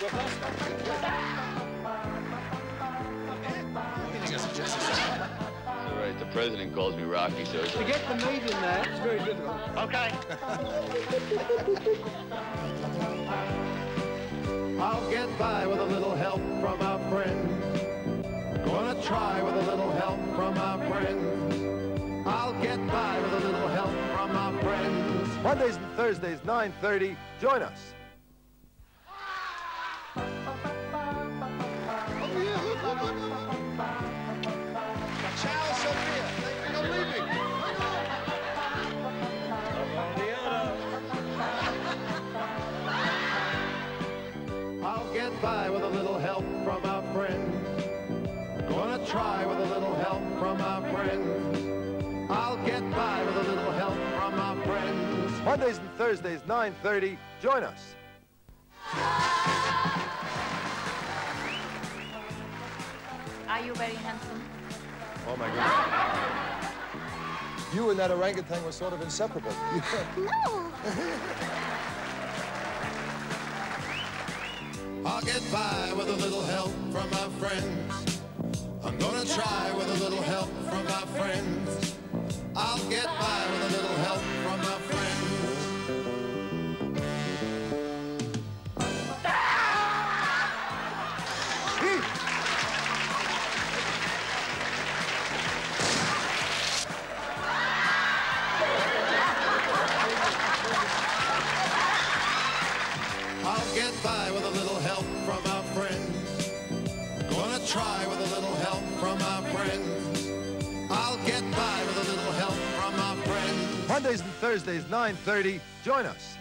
All right, the president calls me Rocky, so... To get the meat in there, it's very difficult. Okay. I'll get by with a little help from our friends. Gonna try with a little help from our friends. I'll get by with a little help from our friends. Mondays and Thursdays, 9.30, join us. By with a little help from our friends. Gonna try with a little help from our friends. I'll get by with a little help from our friends. Mondays and Thursdays, 9.30. Join us. Are you very handsome? Oh, my goodness. You and that orangutan were sort of inseparable. No. I'll get by with a little help from my friends. I'm gonna try with a little help from our friends. I'll get by with a little help from our friends. Hmm. I'll get by with a little try with a little help from. I'll get by with a little help from. Mondays and Thursdays, 9.30. Join us.